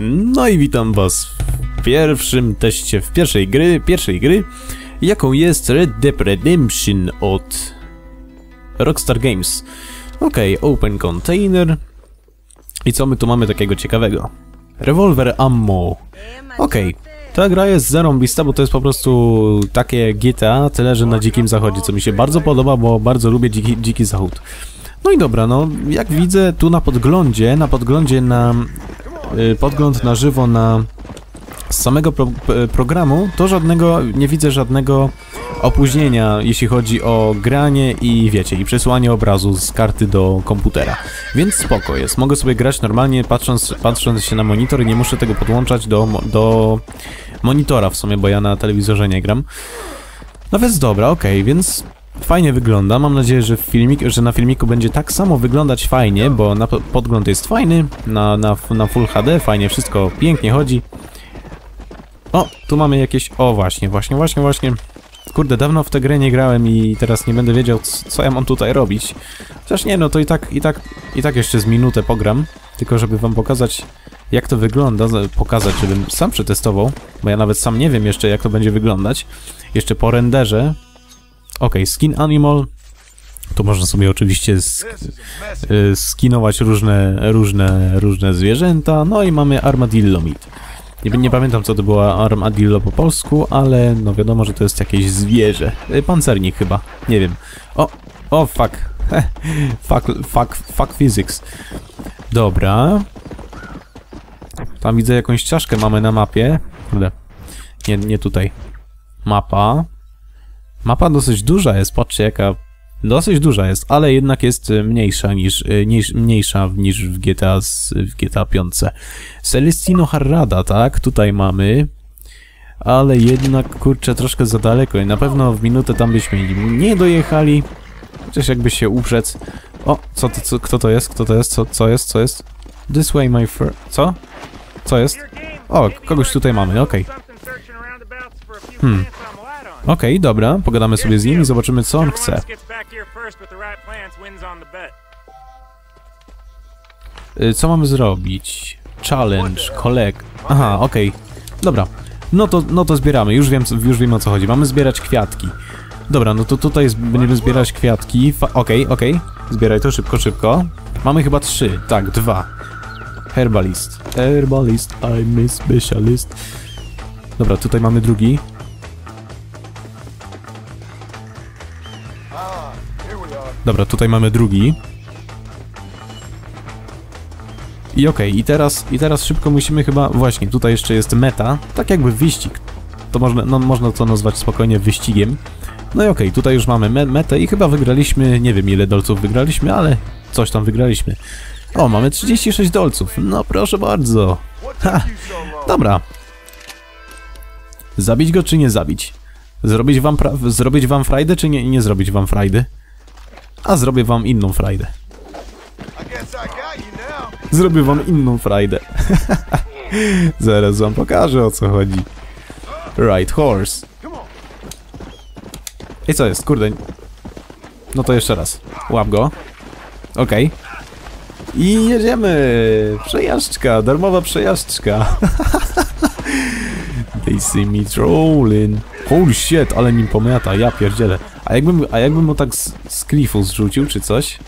No i witam was w pierwszym teście, w pierwszej gry, pierwszej gry, jaką jest Red Dead Redemption od Rockstar Games. Ok, open container. I co my tu mamy takiego ciekawego? Rewolwer ammo. Ok, ta gra jest zarąbista, bo to jest po prostu takie GTA, tyle że na dzikim zachodzie, co mi się bardzo podoba, bo bardzo lubię dziki, dziki zachód. No i dobra, no jak widzę tu na podglądzie, na podglądzie na podgląd na żywo na z samego pro, programu, to żadnego, nie widzę żadnego opóźnienia, jeśli chodzi o granie i wiecie, i przesyłanie obrazu z karty do komputera. Więc spoko jest, mogę sobie grać normalnie patrząc, patrząc się na monitor i nie muszę tego podłączać do, do monitora w sumie, bo ja na telewizorze nie gram. No więc dobra, okej, więc fajnie wygląda. Mam nadzieję, że, filmik, że na filmiku będzie tak samo wyglądać fajnie, bo na po- podgląd jest fajny, na, na, na Full HD fajnie, wszystko pięknie chodzi. O, tu mamy jakieś... O, właśnie, właśnie, właśnie, właśnie. Kurde, dawno w tę grę nie grałem i teraz nie będę wiedział, co ja mam tutaj robić. Chociaż nie, no to i tak, i tak, i tak jeszcze z minutę pogram. Tylko żeby wam pokazać, jak to wygląda, pokazać, żebym sam przetestował, bo ja nawet sam nie wiem jeszcze, jak to będzie wyglądać. Jeszcze po renderze. Ok, skin animal. Tu można sobie oczywiście sk y, skinować różne, różne, różne zwierzęta. No i mamy armadillo meat. Nie, nie pamiętam co to było armadillo po polsku, ale no wiadomo, że to jest jakieś zwierzę. Y, Pancernik chyba, nie wiem. O, o fuck. fuck, fuck, fuck physics. Dobra. Tam widzę jakąś czaszkę mamy na mapie. Nie, nie tutaj. Mapa. Mapa dosyć duża jest, patrzcie jaka... Dosyć duża jest, ale jednak jest y, mniejsza niż, y, niż mniejsza niż w GTA, w GTA 5. Celestino Harrada, tak? Tutaj mamy. Ale jednak, kurczę, troszkę za daleko i na pewno w minutę tam byśmy nie dojechali. Chociaż jakby się uprzec. O, co, to, co, kto to jest? Kto to jest? Co, co jest? Co jest? This way, my friend. Co? Co jest? O, kogoś tutaj mamy, okej. Hmm. Okej, dobra, pogadamy sobie z nim i zobaczymy co on chce. Y, Co mamy zrobić? Challenge, collect. Aha, okej. Dobra. No to, no to zbieramy, już wiem, już wiem o co chodzi. Mamy zbierać kwiatki. Dobra, no to tutaj będziemy zbierać kwiatki. Okej, okej. Zbieraj to szybko, szybko. Mamy chyba trzy, tak, dwa. Herbalist. Herbalist, I'm a specialist. Dobra, tutaj mamy drugi. Dobra, tutaj mamy drugi. I okej, i teraz, i teraz szybko musimy chyba... Właśnie, tutaj jeszcze jest meta, tak jakby wyścig. To można, no, można to nazwać spokojnie wyścigiem. No i okej, tutaj już mamy me metę i chyba wygraliśmy, nie wiem ile dolców wygraliśmy, ale coś tam wygraliśmy. O, mamy 36 dolców, no proszę bardzo. Ha, dobra. Zabić go czy nie zabić? Zrobić wam, zrobić wam frajdę czy nie, nie zrobić wam frajdy? A zrobię wam inną frajdę. Zrobię wam inną frajdę. Zaraz wam pokażę o co chodzi. Right horse. I co jest? Kurde. No to jeszcze raz. Łap go. Okej. I jedziemy! Przejażdżka, darmowa przejażdżka. They see me trolling. Holy shit, ale nim pomiata, ja pierdzielę. A jakbym, a jakbym mu tak z, z klifu zrzucił, czy coś?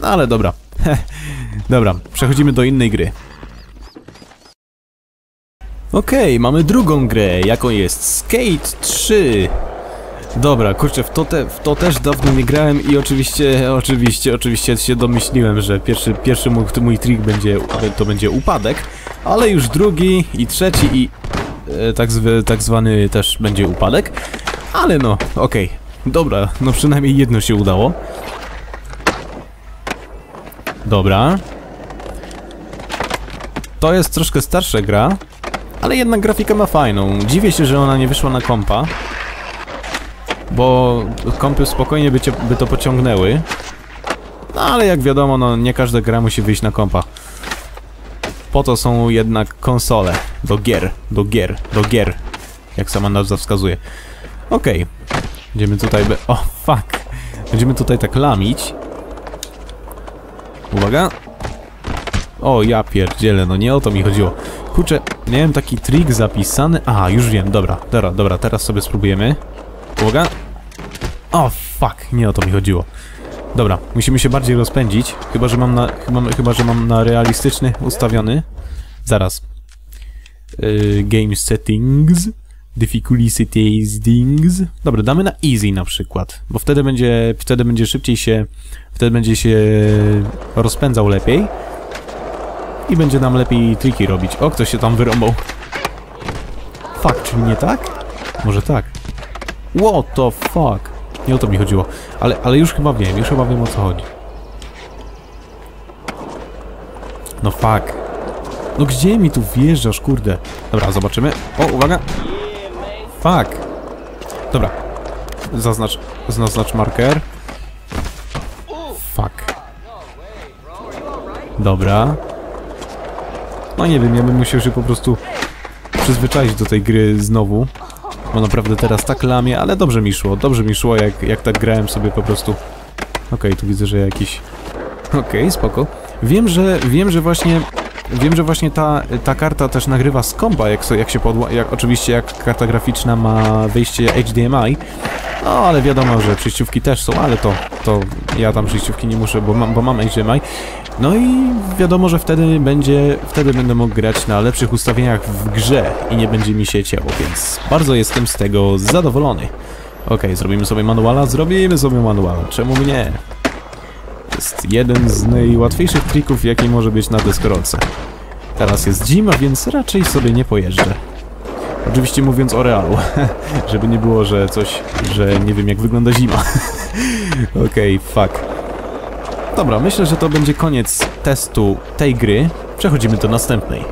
No ale dobra. dobra, przechodzimy do innej gry. Okej, mamy drugą grę, jaką jest Skate 3. Dobra, kurczę, w to, te, w to też dawno nie grałem i oczywiście, oczywiście, oczywiście się domyśliłem, że pierwszy, pierwszy mój, mój trik będzie, to będzie upadek, ale już drugi i trzeci i tak, zwy, tak zwany też będzie upadek, ale no, okej, dobra, no przynajmniej jedno się udało. Dobra. To jest troszkę starsza gra, ale jednak grafika ma fajną. Dziwię się, że ona nie wyszła na kompa. Bo kompy spokojnie by, cię, by to pociągnęły. No ale jak wiadomo, no nie każda gra musi wyjść na kompa. Po to są jednak konsole. Do gier, do gier, do gier. Jak sama nazwa wskazuje. Okej. Będziemy tutaj... Be o, fuck. Będziemy tutaj tak lamić. Uwaga. O, ja pierdzielę, no nie o to mi chodziło. Kurczę, miałem taki trik zapisany... A, już wiem, dobra, dobra, dobra, teraz sobie spróbujemy. Uwaga. O, fuck, nie o to mi chodziło. Dobra, musimy się bardziej rozpędzić, chyba, że mam na, chyba, chyba, że mam na realistyczny ustawiony. Zaraz. Yy, game settings. Difficulty settings. Dobra, damy na easy na przykład, bo wtedy będzie, wtedy będzie szybciej się, wtedy będzie się rozpędzał lepiej. I będzie nam lepiej triki robić. O, ktoś się tam wyrąbał. Fuck, czyli nie tak? Może tak. What the fuck? Nie o to mi chodziło. Ale, ale już chyba wiem, już chyba wiem o co chodzi. No fuck. No gdzie mi tu wjeżdżasz, kurde? Dobra, zobaczymy. O, uwaga. Fuck. Dobra. Zaznacz, zaznacz marker. Fuck. Dobra. No nie wiem, ja bym musiał się po prostu przyzwyczaić do tej gry znowu. Bo naprawdę teraz tak lamię, ale dobrze mi szło, dobrze mi szło jak, jak tak grałem sobie po prostu. Okej, okay, tu widzę, że jakiś... Okej, okay, spoko. Wiem, że, wiem, że właśnie... Wiem, że właśnie ta, ta karta też nagrywa z komba, jak, jak się podła... Jak, oczywiście jak karta graficzna ma wejście HDMI. No, ale wiadomo, że przejściówki też są, ale to, to ja tam przejściówki nie muszę, bo mam, bo mam HDMI. No i wiadomo, że wtedy będzie, wtedy będę mógł grać na lepszych ustawieniach w grze i nie będzie mi się ciało, więc bardzo jestem z tego zadowolony. Ok, zrobimy sobie manuala? Zrobimy sobie manuala, czemu nie? Jest jeden z najłatwiejszych trików, jaki może być na deskorolce. Teraz jest zima, więc raczej sobie nie pojeżdżę. Oczywiście mówiąc o realu, żeby nie było, że coś, że nie wiem jak wygląda zima. Okej, okay, fuck. Dobra, myślę, że to będzie koniec testu tej gry. Przechodzimy do następnej.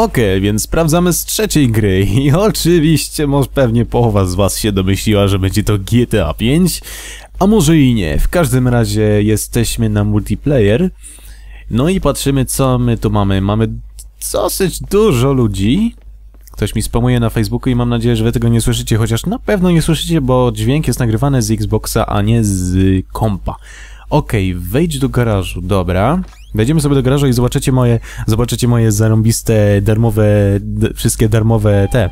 Okej, okay, więc sprawdzamy z trzeciej gry i oczywiście może pewnie połowa z was się domyśliła, że będzie to GTA 5, a może i nie. W każdym razie jesteśmy na multiplayer. No i patrzymy co my tu mamy. Mamy dosyć dużo ludzi. Ktoś mi spamuje na Facebooku i mam nadzieję, że wy tego nie słyszycie, chociaż na pewno nie słyszycie, bo dźwięk jest nagrywany z Xboxa, a nie z kompa. Okej, okay, wejdź do garażu, dobra. Wejdziemy sobie do garażu i zobaczycie moje, zobaczycie moje zarąbiste, darmowe, wszystkie darmowe te,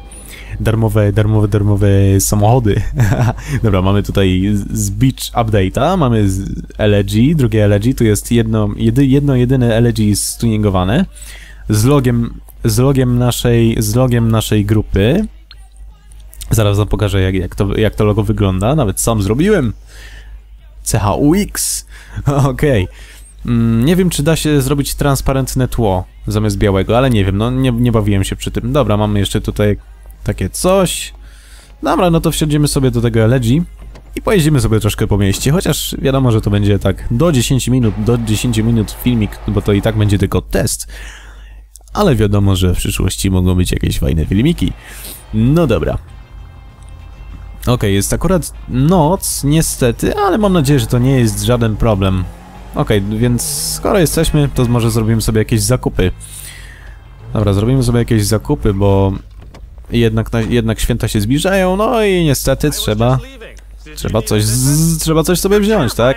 darmowe, darmowe, darmowe samochody. Dobra, mamy tutaj z Beach Update'a, mamy z LG, drugie LG, tu jest jedno, jedy, jedno jedyne LG stuningowane, z logiem z logiem naszej, z logiem naszej grupy. Zaraz wam pokażę, jak, jak, to, jak to logo wygląda. Nawet sam zrobiłem. CHUX. Okej. Okay. Mm, nie wiem, czy da się zrobić transparentne tło zamiast białego, ale nie wiem, no nie, nie bawiłem się przy tym. Dobra, mamy jeszcze tutaj takie coś. Dobra, no to wsiądziemy sobie do tego LG i pojeździmy sobie troszkę po mieście, chociaż wiadomo, że to będzie tak do 10 minut, do 10 minut filmik, bo to i tak będzie tylko test ale wiadomo, że w przyszłości mogą być jakieś fajne filmiki. No dobra. Ok, jest akurat noc, niestety, ale mam nadzieję, że to nie jest żaden problem. Ok, więc skoro jesteśmy, to może zrobimy sobie jakieś zakupy. Dobra, zrobimy sobie jakieś zakupy, bo jednak, jednak święta się zbliżają, no i niestety trzeba Trzeba coś, z, trzeba coś sobie wziąć, tak?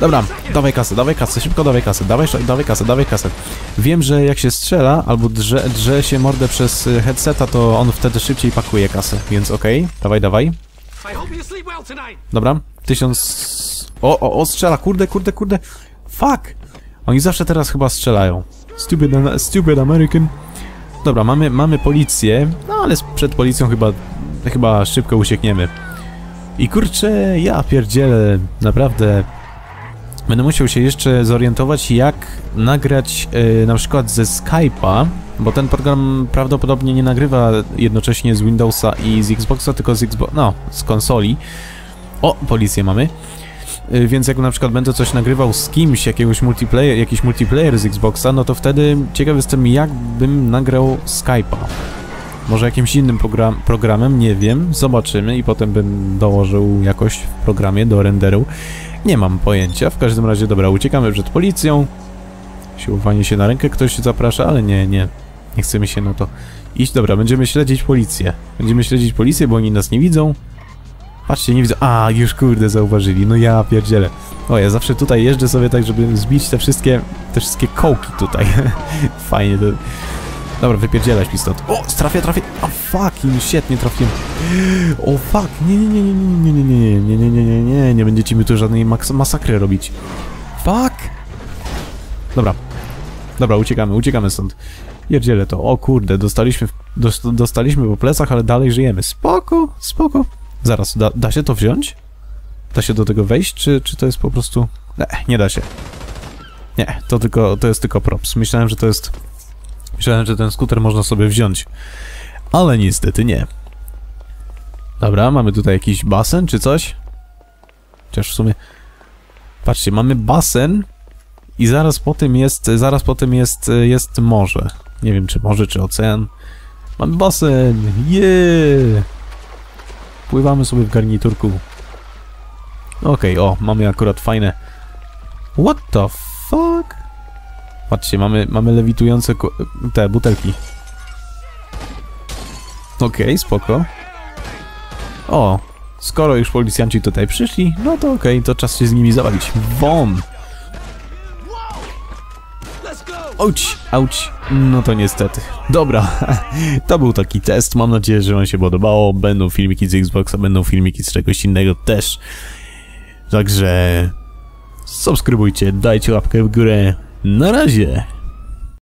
Dobra, dawaj kasę, dawaj kasę, szybko dawaj kasę, dawaj, dawaj kasę, dawaj kasę. Wiem, że jak się strzela, albo drze, drze się mordę przez headseta, to on wtedy szybciej pakuje kasę, więc okej, okay, dawaj, dawaj. Dobra, tysiąc... O, o, o, strzela, kurde, kurde, kurde. Fuck! Oni zawsze teraz chyba strzelają. Stupid, stupid American. Dobra, mamy, mamy policję, no ale przed policją chyba, chyba szybko uciekniemy. I kurczę, ja pierdzielę, naprawdę będę musiał się jeszcze zorientować, jak nagrać yy, na przykład ze Skype'a, bo ten program prawdopodobnie nie nagrywa jednocześnie z Windowsa i z Xboxa, tylko z Xbox, no, z konsoli. O, policję mamy. Yy, więc jak na przykład będę coś nagrywał z kimś, jakiegoś multiplayer, jakiś multiplayer z Xboxa, no to wtedy ciekaw jestem, jak bym nagrał Skype'a. Może jakimś innym program, programem, nie wiem, zobaczymy i potem bym dołożył jakoś w programie do renderu. Nie mam pojęcia, w każdym razie, dobra, uciekamy przed policją. Siłowanie się na rękę ktoś zaprasza, ale nie, nie, nie chcemy się no to iść. Dobra, będziemy śledzić policję. Będziemy śledzić policję, bo oni nas nie widzą. Patrzcie, nie widzę. A, już kurde, zauważyli. No ja pierdzielę. O, ja zawsze tutaj jeżdżę sobie tak, żeby zbić te wszystkie, te wszystkie kołki tutaj. Fajnie to... Dobra, wypierdzielać mi stąd. O, trafię, trafię. O, fuck, już świetnie trafiłem. O, fuck, nie, nie, nie, nie, nie, nie, nie, nie, nie, nie, nie, nie, nie będziecie mi tu żadnej masakry robić. Fuck! Dobra. Dobra, uciekamy, uciekamy stąd. Pierdzielę to. O kurde, dostaliśmy, dostaliśmy po plecach, ale dalej żyjemy. Spoko, spoko. Zaraz, da, da się to wziąć? Da się do tego wejść, czy, czy to jest po prostu... Nie, nie da się. Nie, to tylko, to jest tylko props. Myślałem, że to jest... Myślałem, że ten skuter można sobie wziąć. Ale niestety nie. Dobra, mamy tutaj jakiś basen, czy coś? Chociaż w sumie... Patrzcie, mamy basen i zaraz po tym jest, zaraz po tym jest, jest morze. Nie wiem, czy morze, czy ocean. Mamy basen! Yeah! Pływamy sobie w garniturku. Okej, o, mamy akurat fajne... What the fuck? Patrzcie, mamy, mamy lewitujące te butelki. Okej, spoko. O, skoro już policjanci tutaj przyszli, no to okej, to czas się z nimi zawalić. Won! Auć, auć. No to niestety. Dobra, to był taki test. Mam nadzieję, że wam się podobało. Będą filmiki z Xboxa, będą filmiki z czegoś innego też. Także subskrybujcie, dajcie łapkę w górę. Na razie.